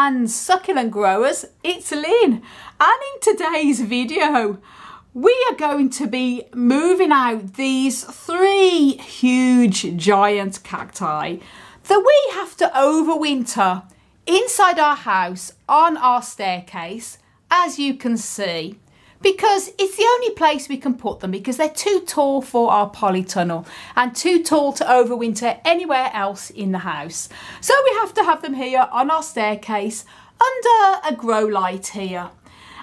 and succulent growers, it's Lynn. And in today's video, we are going to be moving out these three huge giant cacti that we have to overwinter inside our house on our staircase, as you can see because it's the only place we can put them because they're too tall for our polytunnel and too tall to overwinter anywhere else in the house. So we have to have them here on our staircase under a grow light here.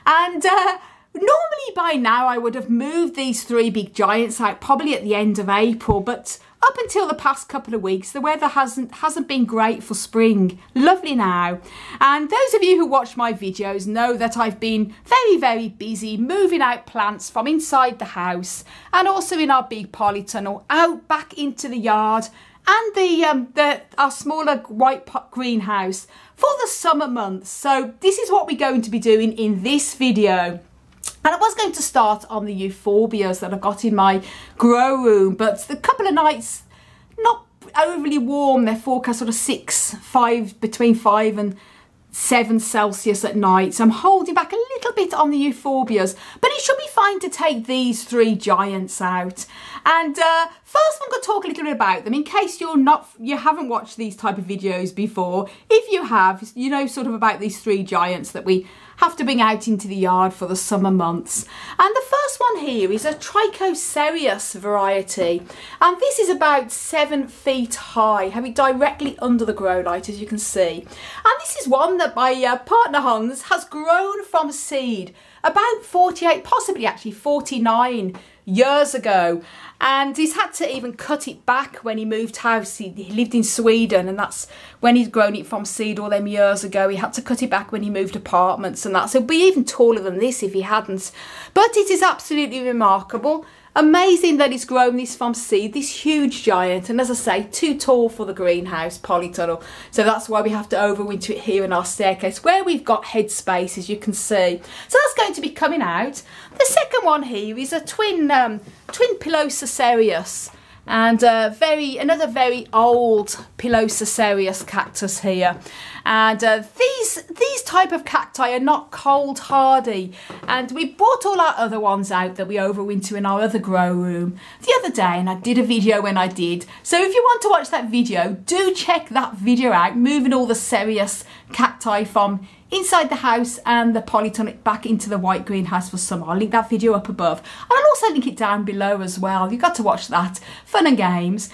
And uh, normally by now I would have moved these three big giants out probably at the end of April, but up until the past couple of weeks, the weather hasn't hasn't been great for spring. Lovely now. And those of you who watch my videos know that I've been very, very busy moving out plants from inside the house and also in our big polytunnel out back into the yard and the um, the our smaller white pot greenhouse for the summer months. So this is what we're going to be doing in this video. And I was going to start on the euphorbias that I've got in my grow room, but the couple of nights, not overly warm, they're forecast sort of six, five, between five and seven Celsius at night. So I'm holding back a little bit on the euphorbias, but it should be fine to take these three giants out. And uh, first I'm going to talk a little bit about them in case you're not, you haven't watched these type of videos before. If you have, you know sort of about these three giants that we have to bring out into the yard for the summer months. And the first one here is a Trichocereus variety. And this is about seven feet high, having directly under the grow light, as you can see. And this is one that my uh, partner Hans has grown from seed about 48, possibly actually 49 years ago and he's had to even cut it back when he moved house. He, he, lived in Sweden and that's when he's grown it from seed all them years ago. He had to cut it back when he moved apartments and that. So it'd be even taller than this if he hadn't. But it is absolutely remarkable. Amazing that it's grown this from seed, this huge giant, and as I say, too tall for the greenhouse polytunnel. So that's why we have to overwinter it here in our staircase, where we've got headspace, as you can see. So that's going to be coming out. The second one here is a twin, um, twin Pilosocereus and uh, very another very old Pilosocereus cactus here and uh, these these type of cacti are not cold hardy and we bought all our other ones out that we overwinter in our other grow room the other day and I did a video when I did so if you want to watch that video do check that video out moving all the Cereus cacti from inside the house and the polytunnel back into the white greenhouse for summer. I'll link that video up above. And I'll also link it down below as well. You've got to watch that. Fun and games.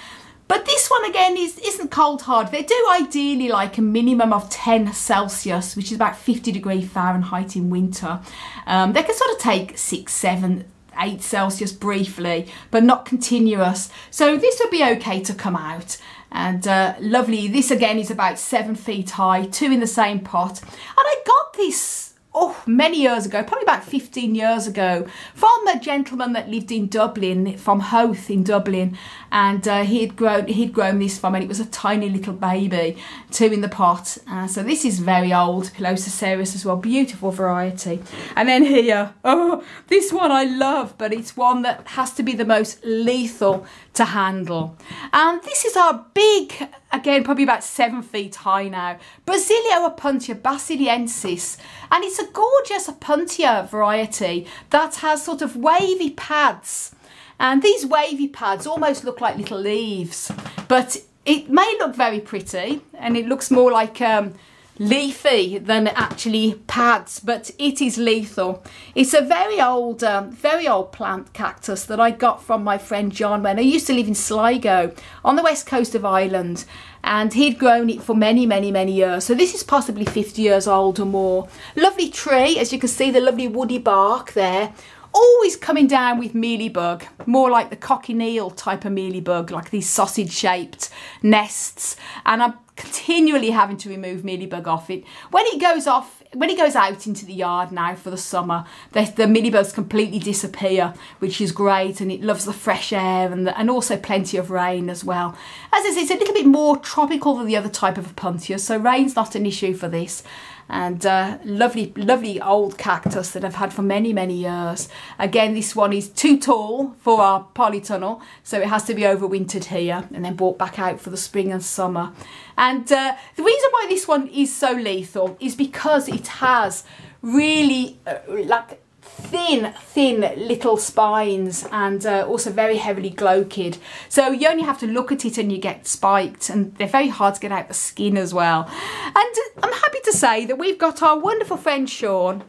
But this one again is, isn't cold hard. They do ideally like a minimum of 10 Celsius, which is about 50 degree Fahrenheit in winter. Um, they can sort of take six, seven, 8 Celsius briefly, but not continuous. So this would be okay to come out. And uh, lovely, this again is about 7 feet high, two in the same pot. And I got this oh, many years ago, probably about 15 years ago, from a gentleman that lived in Dublin, from Howth in Dublin, and uh, he had grown he'd grown this from, and it was a tiny little baby, two in the pot. Uh, so this is very old, Pilosocereus as well, beautiful variety. And then here, oh, this one I love, but it's one that has to be the most lethal to handle. And this is our big, again, probably about seven feet high now, Basilio apuntia basiliensis. And it's a gorgeous opuntia variety that has sort of wavy pads. And these wavy pads almost look like little leaves, but it may look very pretty and it looks more like um, leafy than actually pads, but it is lethal. It's a very old, um, very old plant cactus that I got from my friend John when I used to live in Sligo on the west coast of Ireland and he'd grown it for many, many, many years. So this is possibly 50 years old or more. Lovely tree, as you can see, the lovely woody bark there always coming down with mealybug, more like the cochineal type of mealybug, like these sausage shaped nests. And I'm continually having to remove mealybug off it. When it goes off, when it goes out into the yard now for the summer, the, the mealybugs completely disappear, which is great, and it loves the fresh air and, the, and also plenty of rain as well. As I say, it's a little bit more tropical than the other type of Opuntia, so rain's not an issue for this. And uh, lovely, lovely old cactus that I've had for many, many years. Again, this one is too tall for our polytunnel, so it has to be overwintered here and then brought back out for the spring and summer. And uh, the reason why this one is so lethal is because it has really uh, like thin, thin little spines and uh, also very heavily glochid. So you only have to look at it and you get spiked and they're very hard to get out the skin as well. And I'm happy to say that we've got our wonderful friend Sean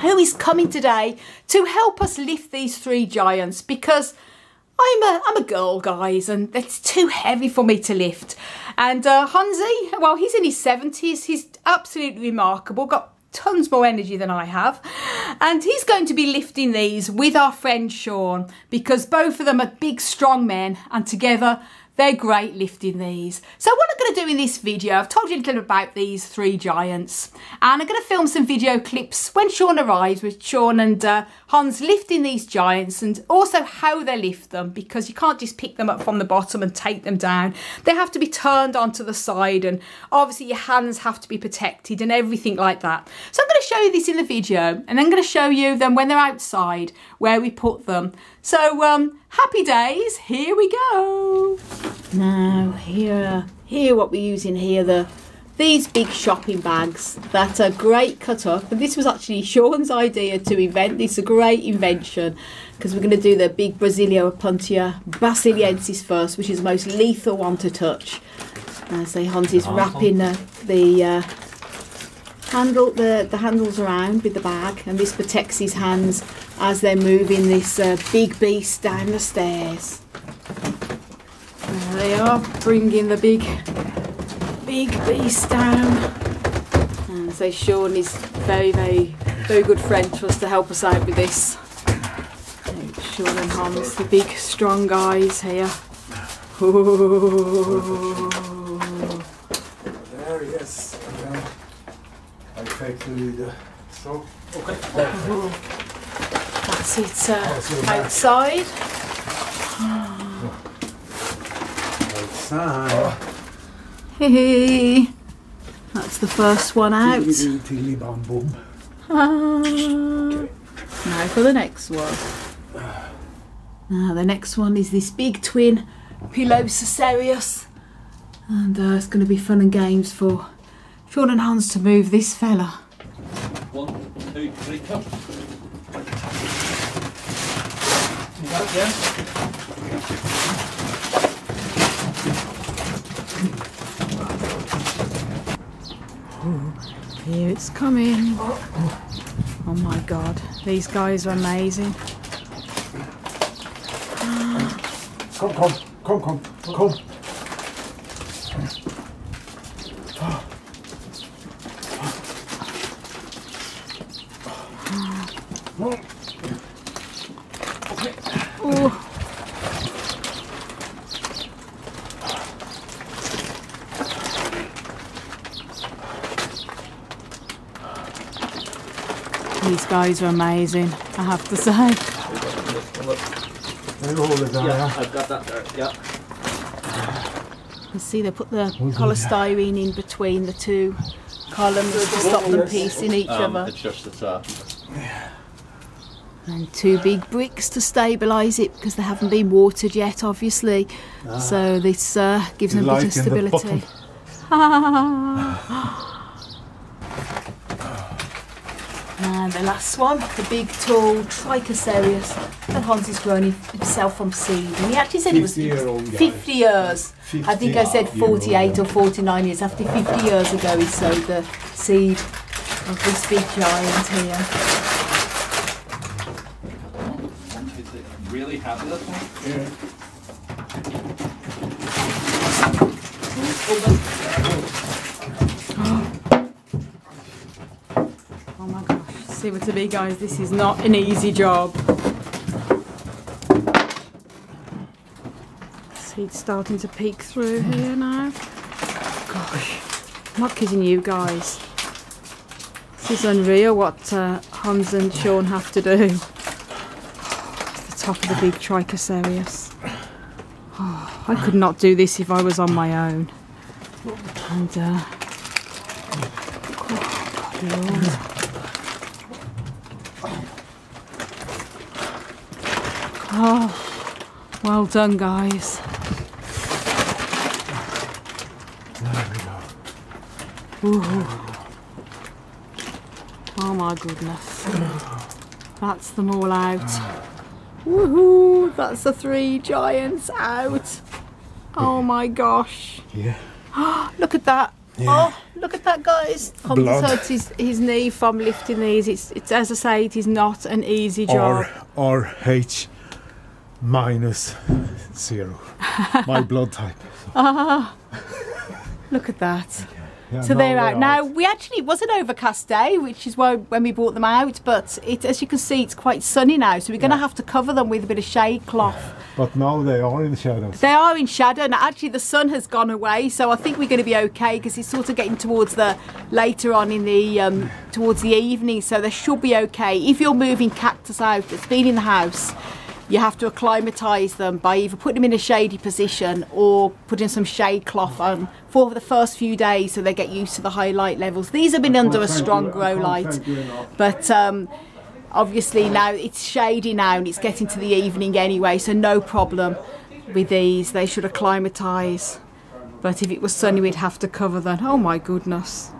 who is coming today to help us lift these three giants because I'm a, I'm a girl, guys, and it's too heavy for me to lift. And uh, well, he's in his 70s. He's absolutely remarkable. Got tons more energy than I have. And he's going to be lifting these with our friend Sean because both of them are big, strong men and together they're great lifting these. So what I'm going to do in this video, I've told you a little bit about these three giants and I'm going to film some video clips when Sean arrives with Sean and uh, Hans lifting these giants and also how they lift them because you can't just pick them up from the bottom and take them down. They have to be turned onto the side and obviously your hands have to be protected and everything like that. So I'm going to show you this in the video and then I'm going to show you them when they're outside where we put them. So um, happy days, here we go. Now here, here what we're using here, the these big shopping bags that are great cut up. And this was actually Sean's idea to invent. This is a great invention because we're going to do the big Brasiliopuntia brasiliensis first which is the most lethal one to touch. As they Hans is wrapping uh, the uh, handle the, the handles around with the bag and this protects his hands as they're moving this uh, big beast down the stairs there they are bringing the big big beast down. And so Sean is very, very, very good friend to us to help us out with this. Sean and Hans, the big strong guys here. Ooh. There, yes. And then I take the leader. So, okay. That's it uh, outside. Outside. Hey, that's the first one out. Tilly, tilly, bam, boom. Ah. Now for the next one. Now the next one is this big twin Pilosocereus. And uh, it's going to be fun and games for Sean and Hans to move this fella. One, two, three, come. You got it, yeah? Here it's coming. Oh my god, these guys are amazing. Kom, kom, kom, kom, kom. Oh. These guys are amazing, I have to say. They hold it down, Yeah, yeah. I've got that there. Yeah. You see, they put the polystyrene in between the two columns to stop them piecing each Um, other. it's just it's uh, And two big bricks to stabilise it because they haven't been watered yet, obviously. So this uh, gives them a bit of like the stability. and the last one, the big tall Trichocereus that Hans has grown himself from seed. And he actually said it was 50 year old guy. 50 years. I think I said 50 year 48 or 49 years. After 50 years ago, he sowed the seed of this big giant here. really happy this one? Yeah. Oh my gosh, what to be guys, this is not an easy job. See it's starting to peek through here now. Gosh, I'm not kidding you guys. This is unreal what uh, Hans and Sean have to do. the top of the big Trichocereus. Oh, I could not do this if I was on my own. And uh, lord. Oh, well done, guys. There we go. Ooh. Oh my goodness. That's them all out. Woohoo! That's the three giants out. Oh my gosh. Yeah. Look at that. Yeah. Oh, look at that, guys. Blood. hurts his, his knee from lifting these. It's, it's as I say, it is not an easy job. R R H minus zero. My blood type. Ah, look at that. Yeah, So no, they're out. they Now, we actually, it was an overcast day, which is why when we brought them out, but it, as you can see, it's quite sunny now, so we're going to Yeah. have to cover them with a bit of shade cloth. But now they are in the shadows. They are in shadow. Now, actually, the sun has gone away, so I think we're going to be okay because it's sort of getting towards the later on in the um, towards the evening, so they should be okay. If you're moving cactus out that's been in the house, you have to acclimatise them by either putting them in a shady position or putting some shade cloth on for the first few days so they get used to the high light levels. These have been under a strong. Grow light, thank you enough. but. Um, obviously now it's shady now and it's getting to the evening anyway so no problem with these they should acclimatise but if it was sunny we'd have to cover them oh my goodness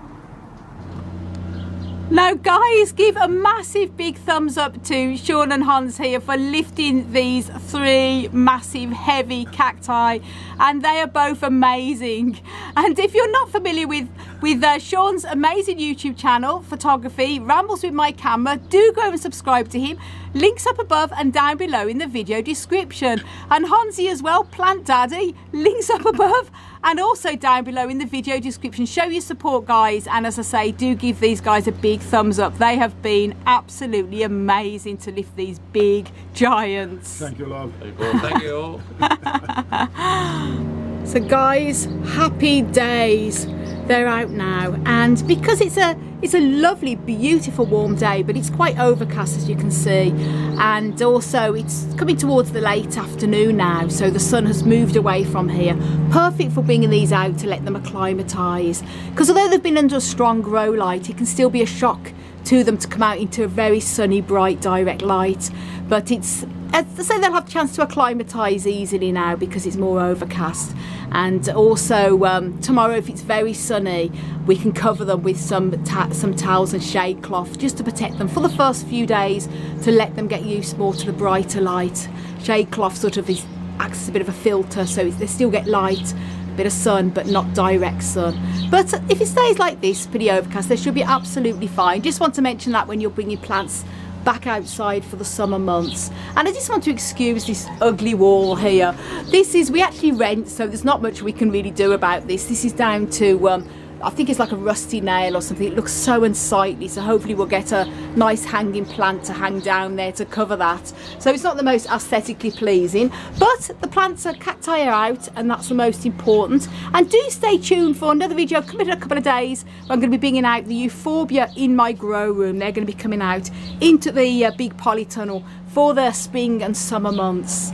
now guys give a massive big thumbs up to Sean and Hans here for lifting these three massive heavy cacti and they are both amazing. And if you're not familiar with with uh, Sean's amazing YouTube channel photography rambles with my camera do go and subscribe to him. Links up above and down below in the video description. And Hansi as well plant daddy links up above and also down below in the video description show your support guys and as I say do give these guys a big thumbs up they have been absolutely amazing to lift these big giants Thank you, love. Thank you. so guys happy days. They're out now. And because it's a it's a lovely beautiful warm day but it's quite overcast as you can see. And also it's coming towards the late afternoon now so the sun has moved away from here. Perfect for bringing these out to let them acclimatise. Because although they've been under a strong grow light it can still be a shock to them to come out into a very sunny bright direct light. But it's I say they'll have a chance to acclimatise easily now because it's more overcast. And also um, tomorrow if it's very sunny we can cover them with some some towels and shade cloth just to protect them for the first few days to let them get used more to the brighter light. Shade cloth sort of is, acts as a bit of a filter so they still get light a bit of sun but not direct sun. But if it stays like this pretty overcast they should be absolutely fine. Just want to mention that when you're bringing plants back outside for the summer months. And I just want to excuse this ugly wall here. This is we actually rent so there's not much we can really do about this. This is down to um, I think it's like a rusty nail or something. It looks so unsightly so hopefully we'll get a nice hanging plant to hang down there to cover that. So it's not the most aesthetically pleasing but the plants are cacti are out and that's the most important. And do stay tuned for another video coming in a couple of days I'm going to be bringing out the euphorbia in my grow room. They're going to be coming out into the uh, big polytunnel for the spring and summer months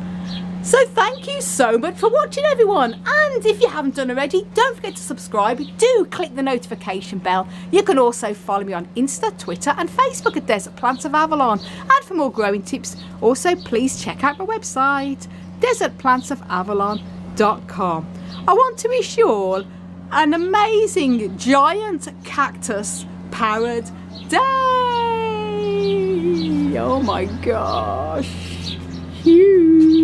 so thank you so much for watching everyone. And if you haven't done already don't forget to subscribe. Do click the notification bell. You can also follow me on Insta Twitter and Facebook at Desert Plants of Avalon. And for more growing tips also please check out my website desertplantsofAvalon.com I want to wish you all an amazing giant cactus powered day. Oh my gosh. Huge